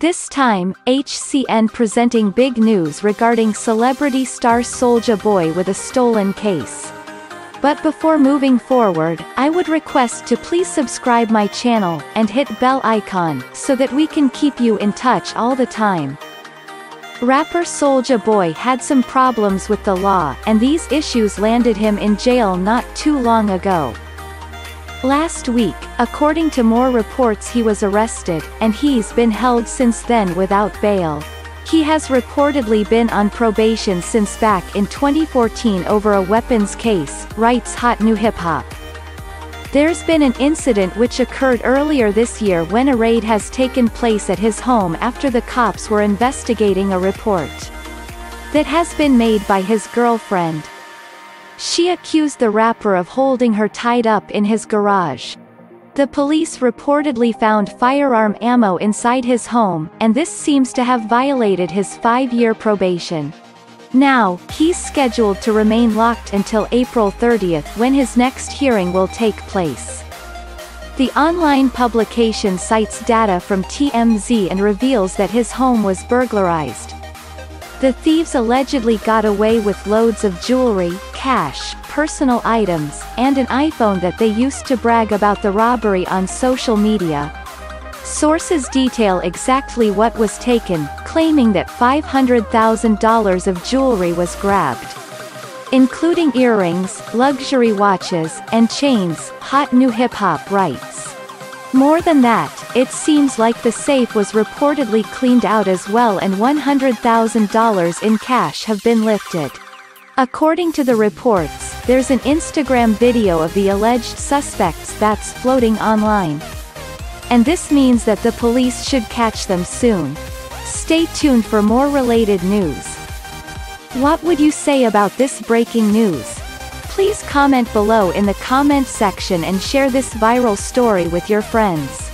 This time, HCN presenting big news regarding celebrity star Soulja Boy with a stolen case. But before moving forward, I would request to please subscribe my channel, and hit bell icon, so that we can keep you in touch all the time. Rapper Soulja Boy had some problems with the law and these issues landed him in jail not too long ago. Last week, according to more reports he was arrested, and he's been held since then without bail. He has reportedly been on probation since back in 2014 over a weapons case, writes Hot New Hip Hop. There's been an incident which occurred earlier this year when a raid has taken place at his home after the cops were investigating a report that has been made by his girlfriend, she accused the rapper of holding her tied up in his garage. The police reportedly found firearm ammo inside his home, and this seems to have violated his five-year probation. Now, he's scheduled to remain locked until April 30th when his next hearing will take place. The online publication cites data from TMZ and reveals that his home was burglarized. The thieves allegedly got away with loads of jewelry, cash, personal items, and an iPhone that they used to brag about the robbery on social media. Sources detail exactly what was taken, claiming that $500,000 of jewelry was grabbed. Including earrings, luxury watches, and chains, Hot New Hip Hop writes. More than that, it seems like the safe was reportedly cleaned out as well and $100,000 in cash have been lifted. According to the reports, there's an Instagram video of the alleged suspects that's floating online. And this means that the police should catch them soon. Stay tuned for more related news. What would you say about this breaking news? Please comment below in the comments section and share this viral story with your friends.